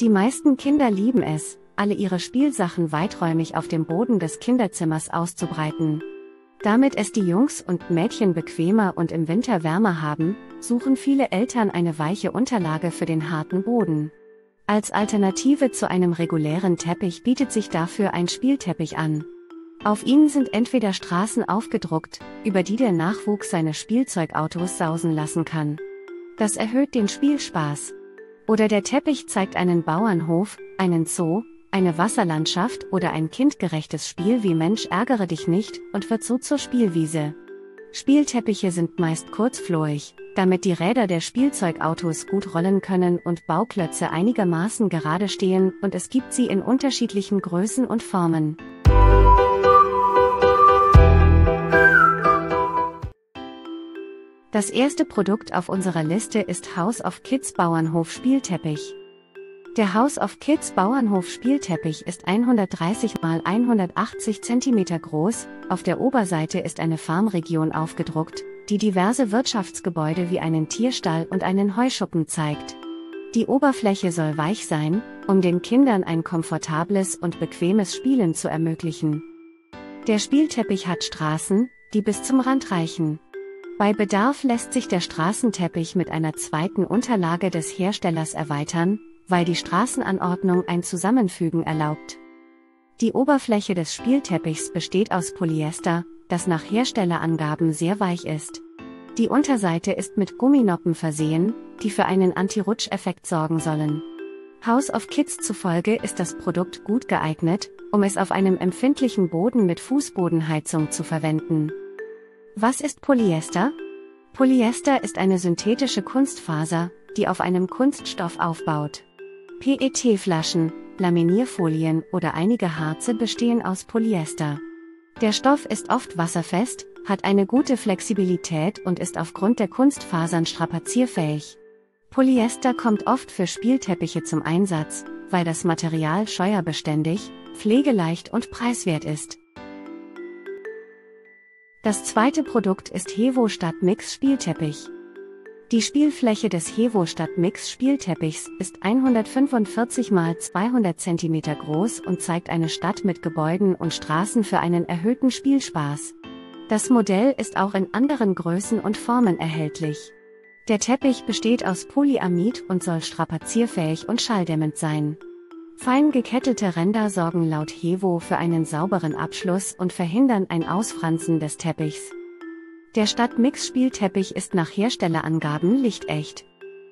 Die meisten Kinder lieben es, alle ihre Spielsachen weiträumig auf dem Boden des Kinderzimmers auszubreiten. Damit es die Jungs und Mädchen bequemer und im Winter wärmer haben, suchen viele Eltern eine weiche Unterlage für den harten Boden. Als Alternative zu einem regulären Teppich bietet sich dafür ein Spielteppich an. Auf ihnen sind entweder Straßen aufgedruckt, über die der Nachwuchs seine Spielzeugautos sausen lassen kann. Das erhöht den Spielspaß. Oder der Teppich zeigt einen Bauernhof, einen Zoo, eine Wasserlandschaft oder ein kindgerechtes Spiel wie Mensch ärgere dich nicht und wird so zur Spielwiese. Spielteppiche sind meist kurzflohig, damit die Räder der Spielzeugautos gut rollen können und Bauklötze einigermaßen gerade stehen und es gibt sie in unterschiedlichen Größen und Formen. Das erste Produkt auf unserer Liste ist House of Kids Bauernhof Spielteppich. Der House of Kids Bauernhof Spielteppich ist 130 x 180 cm groß, auf der Oberseite ist eine Farmregion aufgedruckt, die diverse Wirtschaftsgebäude wie einen Tierstall und einen Heuschuppen zeigt. Die Oberfläche soll weich sein, um den Kindern ein komfortables und bequemes Spielen zu ermöglichen. Der Spielteppich hat Straßen, die bis zum Rand reichen. Bei Bedarf lässt sich der Straßenteppich mit einer zweiten Unterlage des Herstellers erweitern, weil die Straßenanordnung ein Zusammenfügen erlaubt. Die Oberfläche des Spielteppichs besteht aus Polyester, das nach Herstellerangaben sehr weich ist. Die Unterseite ist mit Gumminoppen versehen, die für einen Anti-Rutsch-Effekt sorgen sollen. House of Kids zufolge ist das Produkt gut geeignet, um es auf einem empfindlichen Boden mit Fußbodenheizung zu verwenden. Was ist Polyester? Polyester ist eine synthetische Kunstfaser, die auf einem Kunststoff aufbaut. PET-Flaschen, Laminierfolien oder einige Harze bestehen aus Polyester. Der Stoff ist oft wasserfest, hat eine gute Flexibilität und ist aufgrund der Kunstfasern strapazierfähig. Polyester kommt oft für Spielteppiche zum Einsatz, weil das Material scheuerbeständig, pflegeleicht und preiswert ist. Das zweite Produkt ist Hevo Stadt Mix Spielteppich. Die Spielfläche des Hevo-Stadt Mix Spielteppichs ist 145 x 200 cm groß und zeigt eine Stadt mit Gebäuden und Straßen für einen erhöhten Spielspaß. Das Modell ist auch in anderen Größen und Formen erhältlich. Der Teppich besteht aus Polyamid und soll strapazierfähig und schalldämmend sein. Fein gekettelte Ränder sorgen laut Hevo für einen sauberen Abschluss und verhindern ein Ausfransen des Teppichs. Der Stadtmix-Spielteppich ist nach Herstellerangaben lichtecht.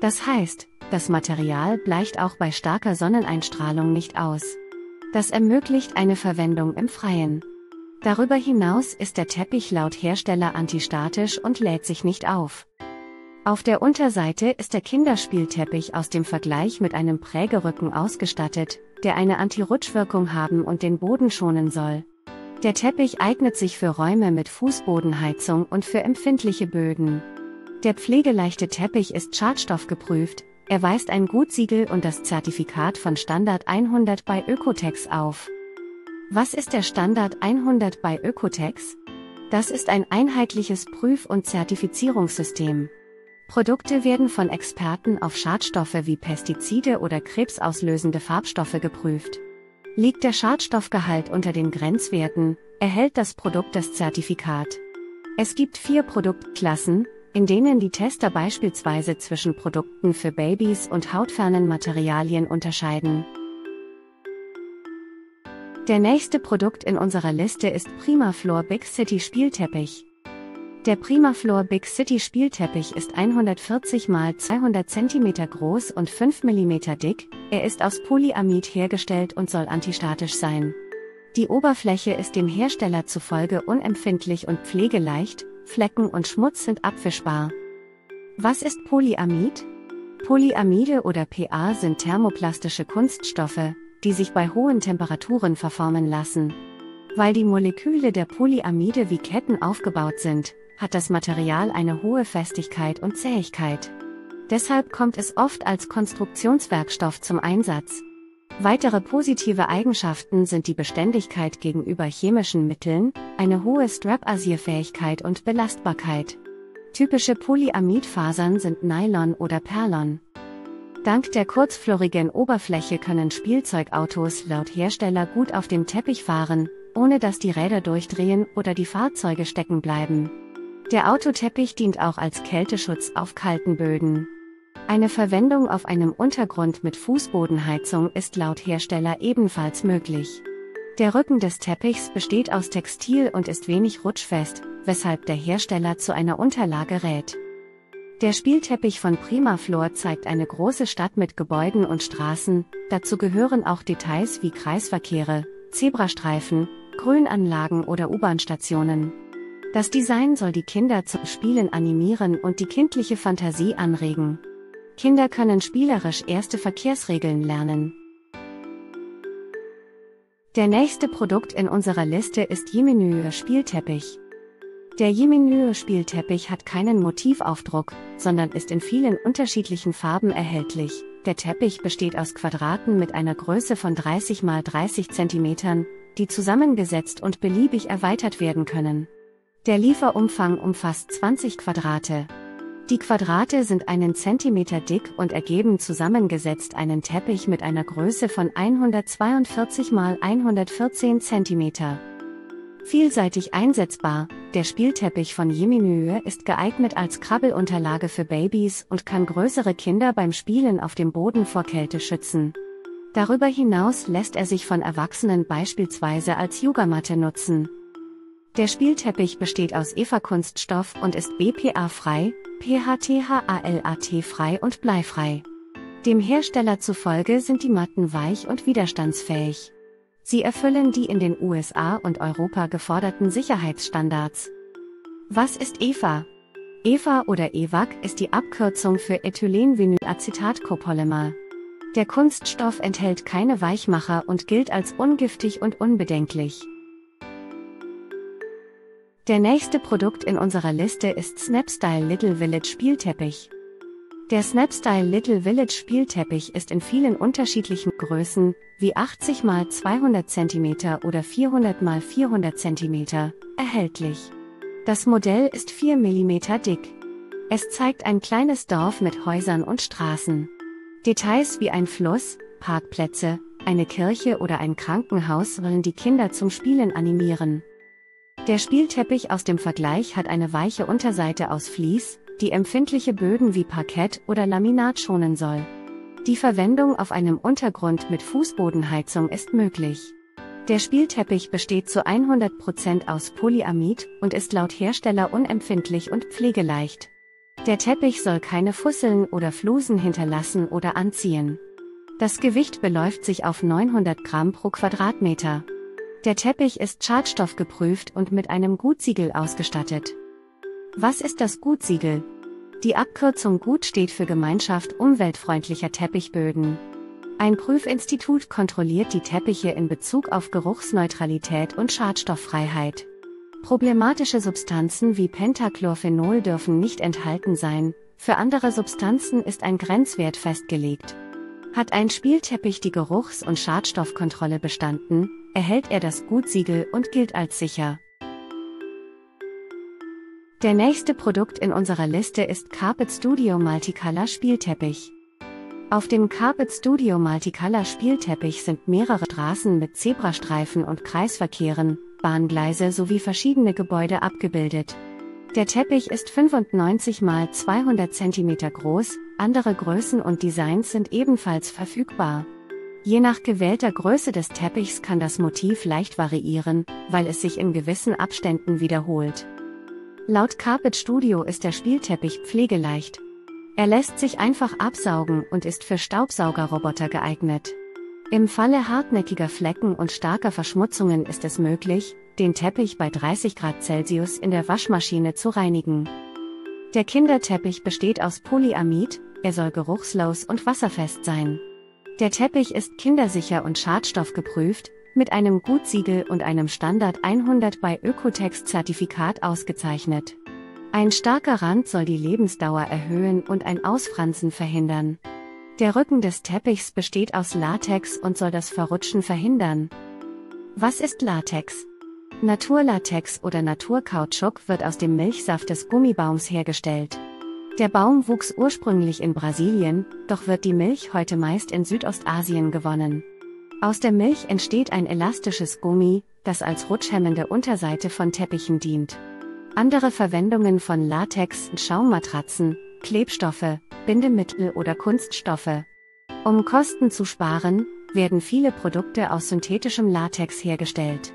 Das heißt, das Material bleicht auch bei starker Sonneneinstrahlung nicht aus. Das ermöglicht eine Verwendung im Freien. Darüber hinaus ist der Teppich laut Hersteller antistatisch und lädt sich nicht auf. Auf der Unterseite ist der Kinderspielteppich aus dem Vergleich mit einem Prägerücken ausgestattet, der eine Anti-Rutschwirkung haben und den Boden schonen soll. Der Teppich eignet sich für Räume mit Fußbodenheizung und für empfindliche Böden. Der pflegeleichte Teppich ist schadstoffgeprüft, er weist ein Gutsiegel und das Zertifikat von Standard 100 bei Ökotex auf. Was ist der Standard 100 bei Ökotex? Das ist ein einheitliches Prüf- und Zertifizierungssystem. Produkte werden von Experten auf Schadstoffe wie Pestizide oder krebsauslösende Farbstoffe geprüft. Liegt der Schadstoffgehalt unter den Grenzwerten, erhält das Produkt das Zertifikat. Es gibt vier Produktklassen, in denen die Tester beispielsweise zwischen Produkten für Babys und hautfernen Materialien unterscheiden. Der nächste Produkt in unserer Liste ist Primaflor Big City Spielteppich. Der Primaflor Big City Spielteppich ist 140 x 200 cm groß und 5 mm dick, er ist aus Polyamid hergestellt und soll antistatisch sein. Die Oberfläche ist dem Hersteller zufolge unempfindlich und pflegeleicht, Flecken und Schmutz sind abwischbar. Was ist Polyamid? Polyamide oder PA sind thermoplastische Kunststoffe, die sich bei hohen Temperaturen verformen lassen. Weil die Moleküle der Polyamide wie Ketten aufgebaut sind, hat das Material eine hohe Festigkeit und Zähigkeit. Deshalb kommt es oft als Konstruktionswerkstoff zum Einsatz. Weitere positive Eigenschaften sind die Beständigkeit gegenüber chemischen Mitteln, eine hohe Strap-Asierfähigkeit und Belastbarkeit. Typische Polyamidfasern sind Nylon oder Perlon. Dank der kurzflorigen Oberfläche können Spielzeugautos laut Hersteller gut auf dem Teppich fahren, ohne dass die Räder durchdrehen oder die Fahrzeuge stecken bleiben. Der Autoteppich dient auch als Kälteschutz auf kalten Böden. Eine Verwendung auf einem Untergrund mit Fußbodenheizung ist laut Hersteller ebenfalls möglich. Der Rücken des Teppichs besteht aus Textil und ist wenig rutschfest, weshalb der Hersteller zu einer Unterlage rät. Der Spielteppich von Primaflor zeigt eine große Stadt mit Gebäuden und Straßen, dazu gehören auch Details wie Kreisverkehre, Zebrastreifen, Grünanlagen oder U-Bahn-Stationen. Das Design soll die Kinder zum Spielen animieren und die kindliche Fantasie anregen. Kinder können spielerisch erste Verkehrsregeln lernen. Der nächste Produkt in unserer Liste ist Jimenue Spielteppich. Der Jimenue Spielteppich hat keinen Motivaufdruck, sondern ist in vielen unterschiedlichen Farben erhältlich. Der Teppich besteht aus Quadraten mit einer Größe von 30 x 30 cm, die zusammengesetzt und beliebig erweitert werden können. Der Lieferumfang umfasst 20 Quadrate. Die Quadrate sind einen Zentimeter dick und ergeben zusammengesetzt einen Teppich mit einer Größe von 142 x 114 cm. Vielseitig einsetzbar, der Spielteppich von Yeminue ist geeignet als Krabbelunterlage für Babys und kann größere Kinder beim Spielen auf dem Boden vor Kälte schützen. Darüber hinaus lässt er sich von Erwachsenen beispielsweise als Yogamatte nutzen. Der Spielteppich besteht aus EVA-Kunststoff und ist BPA-frei, PHTHALAT-frei und bleifrei. Dem Hersteller zufolge sind die Matten weich und widerstandsfähig. Sie erfüllen die in den USA und Europa geforderten Sicherheitsstandards. Was ist EVA? EVA oder EVAC ist die Abkürzung für Ethylenvinylacetatcopolymer. Der Kunststoff enthält keine Weichmacher und gilt als ungiftig und unbedenklich. Der nächste Produkt in unserer Liste ist Snapstyle Little Village Spielteppich. Der Snapstyle Little Village Spielteppich ist in vielen unterschiedlichen Größen, wie 80 x 200 cm oder 400 x 400 cm, erhältlich. Das Modell ist 4 mm dick. Es zeigt ein kleines Dorf mit Häusern und Straßen. Details wie ein Fluss, Parkplätze, eine Kirche oder ein Krankenhaus wollen die Kinder zum Spielen animieren. Der Spielteppich aus dem Vergleich hat eine weiche Unterseite aus Vlies, die empfindliche Böden wie Parkett oder Laminat schonen soll. Die Verwendung auf einem Untergrund mit Fußbodenheizung ist möglich. Der Spielteppich besteht zu 100% aus Polyamid und ist laut Hersteller unempfindlich und pflegeleicht. Der Teppich soll keine Fusseln oder Flusen hinterlassen oder anziehen. Das Gewicht beläuft sich auf 900 Gramm pro Quadratmeter. Der Teppich ist schadstoffgeprüft und mit einem Gutsiegel ausgestattet. Was ist das Gutsiegel? Die Abkürzung Gut steht für Gemeinschaft umweltfreundlicher Teppichböden. Ein Prüfinstitut kontrolliert die Teppiche in Bezug auf Geruchsneutralität und Schadstofffreiheit. Problematische Substanzen wie Pentachlorphenol dürfen nicht enthalten sein, für andere Substanzen ist ein Grenzwert festgelegt. Hat ein Spielteppich die Geruchs- und Schadstoffkontrolle bestanden, erhält er das Gutsiegel und gilt als sicher. Der nächste Produkt in unserer Liste ist Carpet Studio Multicolor Spielteppich. Auf dem Carpet Studio Multicolor Spielteppich sind mehrere Straßen mit Zebrastreifen und Kreisverkehren, Bahngleise sowie verschiedene Gebäude abgebildet. Der Teppich ist 95 x 200 cm groß, andere Größen und Designs sind ebenfalls verfügbar. Je nach gewählter Größe des Teppichs kann das Motiv leicht variieren, weil es sich in gewissen Abständen wiederholt. Laut Carpet Studio ist der Spielteppich pflegeleicht. Er lässt sich einfach absaugen und ist für Staubsaugerroboter geeignet. Im Falle hartnäckiger Flecken und starker Verschmutzungen ist es möglich, den Teppich bei 30 Grad Celsius in der Waschmaschine zu reinigen. Der Kinderteppich besteht aus Polyamid, er soll geruchslos und wasserfest sein. Der Teppich ist kindersicher und schadstoffgeprüft, mit einem Gutsiegel und einem Standard 100 bei Ökotex-Zertifikat ausgezeichnet. Ein starker Rand soll die Lebensdauer erhöhen und ein Ausfransen verhindern. Der Rücken des Teppichs besteht aus Latex und soll das Verrutschen verhindern. Was ist Latex? Naturlatex oder Naturkautschuk wird aus dem Milchsaft des Gummibaums hergestellt. Der Baum wuchs ursprünglich in Brasilien, doch wird die Milch heute meist in Südostasien gewonnen. Aus der Milch entsteht ein elastisches Gummi, das als rutschhemmende Unterseite von Teppichen dient. Andere Verwendungen von Latex, Schaummatratzen, Klebstoffe, Bindemittel oder Kunststoffe. Um Kosten zu sparen, werden viele Produkte aus synthetischem Latex hergestellt.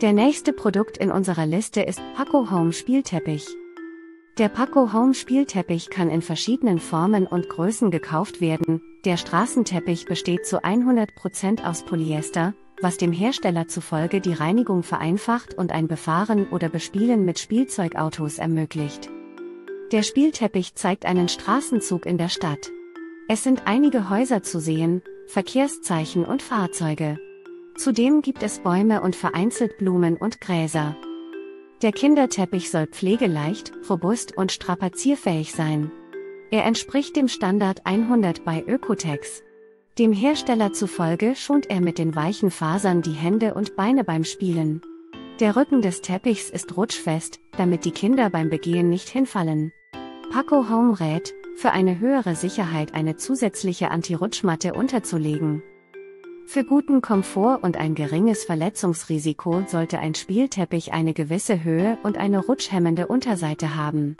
Der nächste Produkt in unserer Liste ist Paco Home Spielteppich. Der Paco Home Spielteppich kann in verschiedenen Formen und Größen gekauft werden. Der Straßenteppich besteht zu 100% aus Polyester, was dem Hersteller zufolge die Reinigung vereinfacht und ein Befahren oder Bespielen mit Spielzeugautos ermöglicht. Der Spielteppich zeigt einen Straßenzug in der Stadt. Es sind einige Häuser zu sehen, Verkehrszeichen und Fahrzeuge. Zudem gibt es Bäume und vereinzelt Blumen und Gräser. Der Kinderteppich soll pflegeleicht, robust und strapazierfähig sein. Er entspricht dem Standard 100 bei Ökotex. Dem Hersteller zufolge schont er mit den weichen Fasern die Hände und Beine beim Spielen. Der Rücken des Teppichs ist rutschfest, damit die Kinder beim Begehen nicht hinfallen. Paco Home rät, für eine höhere Sicherheit eine zusätzliche Anti-Rutschmatte unterzulegen. Für guten Komfort und ein geringes Verletzungsrisiko sollte ein Spielteppich eine gewisse Höhe und eine rutschhemmende Unterseite haben.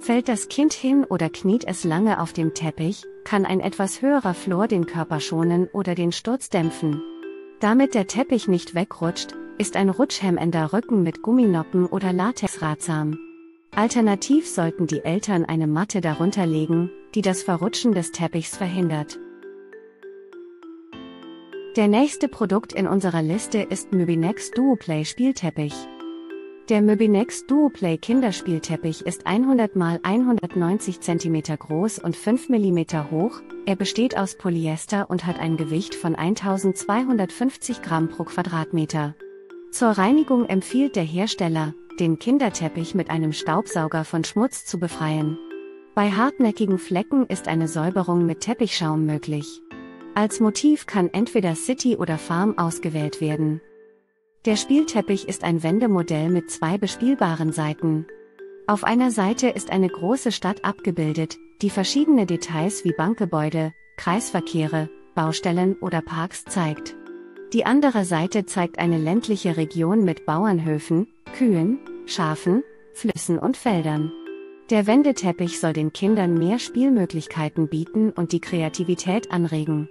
Fällt das Kind hin oder kniet es lange auf dem Teppich, kann ein etwas höherer Flor den Körper schonen oder den Sturz dämpfen. Damit der Teppich nicht wegrutscht, ist ein rutschhemmender Rücken mit Gumminoppen oder Latex ratsam. Alternativ sollten die Eltern eine Matte darunter legen, die das Verrutschen des Teppichs verhindert. Der nächste Produkt in unserer Liste ist Möbinex Duoplay Spielteppich. Der Möbinex Duoplay Kinderspielteppich ist 100 x 190 cm groß und 5 mm hoch, er besteht aus Polyester und hat ein Gewicht von 1250 Gramm pro Quadratmeter. Zur Reinigung empfiehlt der Hersteller, den Kinderteppich mit einem Staubsauger von Schmutz zu befreien. Bei hartnäckigen Flecken ist eine Säuberung mit Teppichschaum möglich. Als Motiv kann entweder City oder Farm ausgewählt werden. Der Spielteppich ist ein Wendemodell mit zwei bespielbaren Seiten. Auf einer Seite ist eine große Stadt abgebildet, die verschiedene Details wie Bankgebäude, Kreisverkehre, Baustellen oder Parks zeigt. Die andere Seite zeigt eine ländliche Region mit Bauernhöfen, Kühen, Schafen, Flüssen und Feldern. Der Wendeteppich soll den Kindern mehr Spielmöglichkeiten bieten und die Kreativität anregen.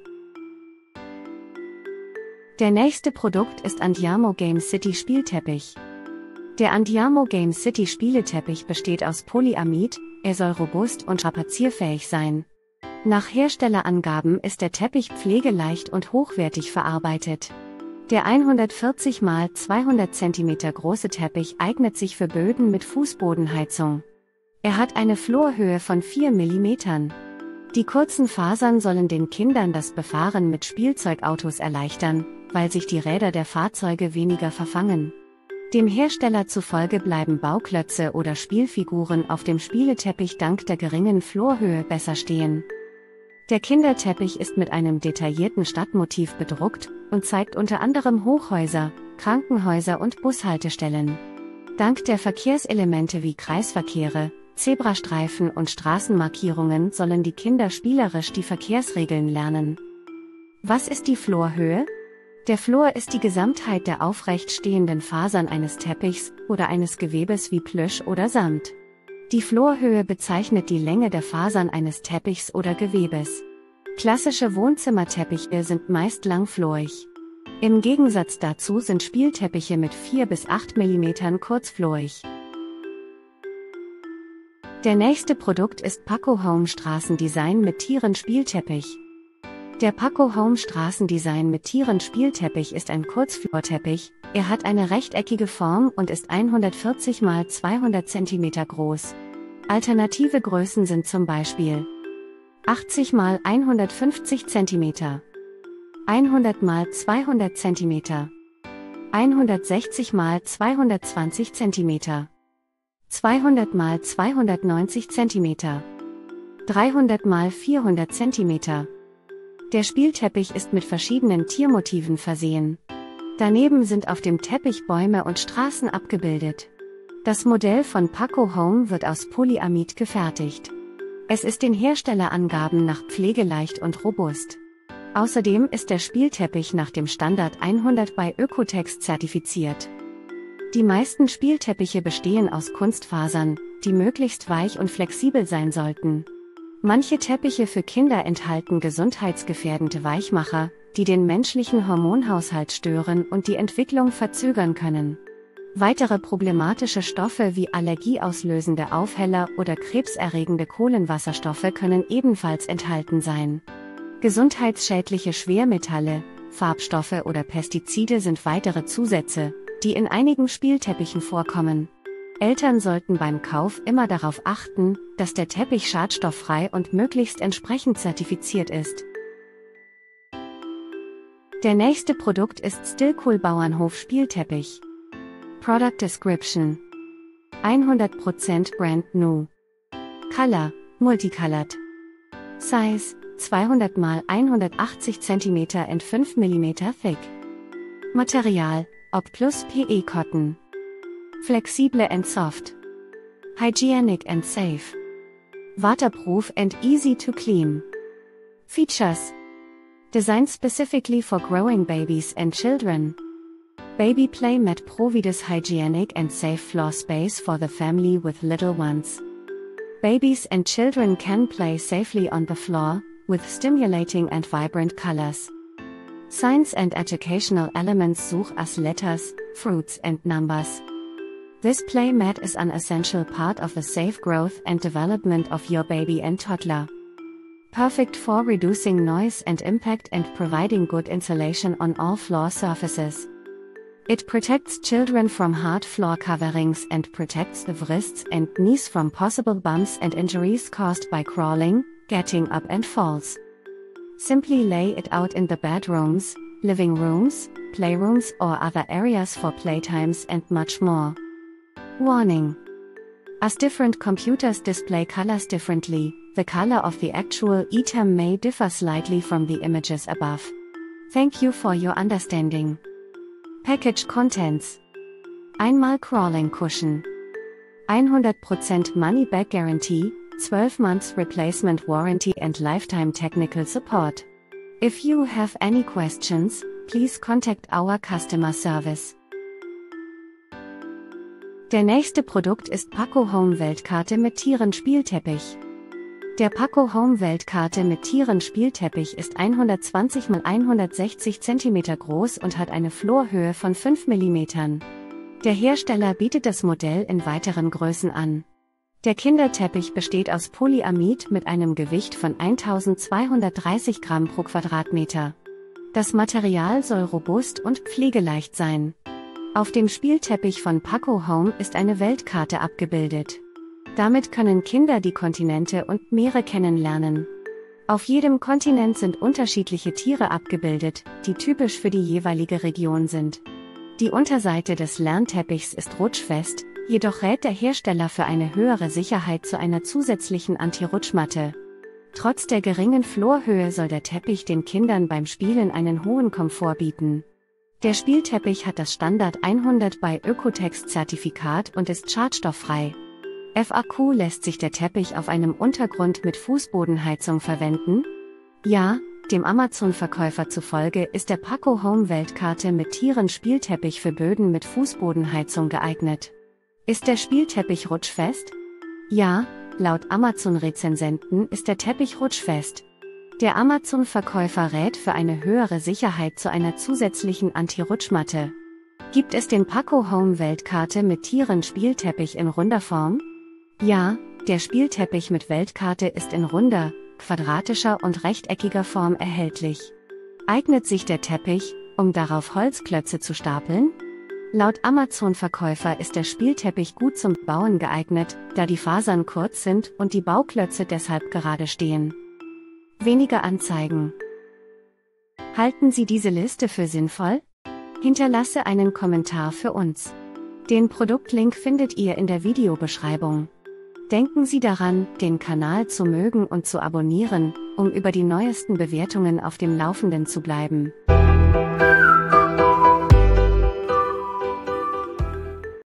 Der nächste Produkt ist Andiamo Game City Spielteppich. Der Andiamo Game City Spieleteppich besteht aus Polyamid, er soll robust und strapazierfähig sein. Nach Herstellerangaben ist der Teppich pflegeleicht und hochwertig verarbeitet. Der 140 x 200 cm große Teppich eignet sich für Böden mit Fußbodenheizung. Er hat eine Florhöhe von 4 mm. Die kurzen Fasern sollen den Kindern das Befahren mit Spielzeugautos erleichtern, weil sich die Räder der Fahrzeuge weniger verfangen. Dem Hersteller zufolge bleiben Bauklötze oder Spielfiguren auf dem Spieleteppich dank der geringen Florhöhe besser stehen. Der Kinderteppich ist mit einem detaillierten Stadtmotiv bedruckt und zeigt unter anderem Hochhäuser, Krankenhäuser und Bushaltestellen. Dank der Verkehrselemente wie Kreisverkehre, Zebrastreifen und Straßenmarkierungen sollen die Kinder spielerisch die Verkehrsregeln lernen. Was ist die Florhöhe? Der Flor ist die Gesamtheit der aufrecht stehenden Fasern eines Teppichs oder eines Gewebes wie Plüsch oder Samt. Die Florhöhe bezeichnet die Länge der Fasern eines Teppichs oder Gewebes. Klassische Wohnzimmerteppiche sind meist langflorig. Im Gegensatz dazu sind Spielteppiche mit 4 bis 8 mm kurzflorig. Der nächste Produkt ist Paco Home Straßendesign mit Tieren Spielteppich. Der Paco Home Straßendesign mit Tieren Spielteppich ist ein Kurzflorteppich, er hat eine rechteckige Form und ist 140 x 200 cm groß. Alternative Größen sind zum Beispiel 80 x 150 cm, 100 x 200 cm, 160 x 220 cm, 200 x 290 cm, 300 x 400 cm. Der Spielteppich ist mit verschiedenen Tiermotiven versehen. Daneben sind auf dem Teppich Bäume und Straßen abgebildet. Das Modell von Paco Home wird aus Polyamid gefertigt. Es ist den Herstellerangaben nach pflegeleicht und robust. Außerdem ist der Spielteppich nach dem Standard 100 bei Ökotex zertifiziert. Die meisten Spielteppiche bestehen aus Kunstfasern, die möglichst weich und flexibel sein sollten. Manche Teppiche für Kinder enthalten gesundheitsgefährdende Weichmacher, die den menschlichen Hormonhaushalt stören und die Entwicklung verzögern können. Weitere problematische Stoffe wie allergieauslösende Aufheller oder krebserregende Kohlenwasserstoffe können ebenfalls enthalten sein. Gesundheitsschädliche Schwermetalle, Farbstoffe oder Pestizide sind weitere Zusätze, die in einigen Spielteppichen vorkommen. Eltern sollten beim Kauf immer darauf achten, dass der Teppich schadstofffrei und möglichst entsprechend zertifiziert ist. Der nächste Produkt ist Stillcool Bauernhof Spielteppich. Product Description. 100% Brand New. Color Multicolored. Size 200 x 180 cm and 5 mm thick. Material Ob Plus PE Cotton Flexible and soft Hygienic and safe Waterproof and easy to clean Features Designed specifically for growing babies and children. Baby Play Mat provides hygienic and safe floor space for the family with little ones. Babies and children can play safely on the floor, with stimulating and vibrant colors. Science and educational elements such as letters, fruits and numbers. This play mat is an essential part of the safe growth and development of your baby and toddler. Perfect for reducing noise and impact and providing good insulation on all floor surfaces. It protects children from hard floor coverings and protects the wrists and knees from possible bumps and injuries caused by crawling, getting up and falls. Simply lay it out in the bedrooms, living rooms, playrooms or other areas for playtimes and much more. Warning. As different computers display colors differently, the color of the actual item may differ slightly from the images above. Thank you for your understanding. Package Contents Einmal Crawling Cushion 100% Money Back Guarantee, 12 months replacement warranty and lifetime technical support. If you have any questions, please contact our customer service. Der nächste Produkt ist Paco Home Weltkarte mit Tieren Spielteppich. Der Paco Home Weltkarte mit Tieren Spielteppich ist 120 x 160 cm groß und hat eine Florhöhe von 5 mm. Der Hersteller bietet das Modell in weiteren Größen an. Der Kinderteppich besteht aus Polyamid mit einem Gewicht von 1230 Gramm pro Quadratmeter. Das Material soll robust und pflegeleicht sein. Auf dem Spielteppich von Paco Home ist eine Weltkarte abgebildet. Damit können Kinder die Kontinente und Meere kennenlernen. Auf jedem Kontinent sind unterschiedliche Tiere abgebildet, die typisch für die jeweilige Region sind. Die Unterseite des Lernteppichs ist rutschfest, jedoch rät der Hersteller für eine höhere Sicherheit zu einer zusätzlichen Anti-Rutschmatte. Trotz der geringen Florhöhe soll der Teppich den Kindern beim Spielen einen hohen Komfort bieten. Der Spielteppich hat das Standard 100 bei Ökotex Zertifikat und ist schadstofffrei. FAQ lässt sich der Teppich auf einem Untergrund mit Fußbodenheizung verwenden? Ja, dem Amazon-Verkäufer zufolge ist der Paco Home Weltkarte mit Tieren Spielteppich für Böden mit Fußbodenheizung geeignet. Ist der Spielteppich rutschfest? Ja, laut Amazon-Rezensenten ist der Teppich rutschfest. Der Amazon-Verkäufer rät für eine höhere Sicherheit zu einer zusätzlichen Anti-Rutschmatte. Gibt es den Paco Home Weltkarte mit Tieren Spielteppich in runder Form? Ja, der Spielteppich mit Weltkarte ist in runder, quadratischer und rechteckiger Form erhältlich. Eignet sich der Teppich, um darauf Holzklötze zu stapeln? Laut Amazon-Verkäufer ist der Spielteppich gut zum Bauen geeignet, da die Fasern kurz sind und die Bauklötze deshalb gerade stehen. Weniger Anzeigen. Halten Sie diese Liste für sinnvoll? Hinterlasse einen Kommentar für uns. Den Produktlink findet ihr in der Videobeschreibung. Denken Sie daran, den Kanal zu mögen und zu abonnieren, um über die neuesten Bewertungen auf dem Laufenden zu bleiben.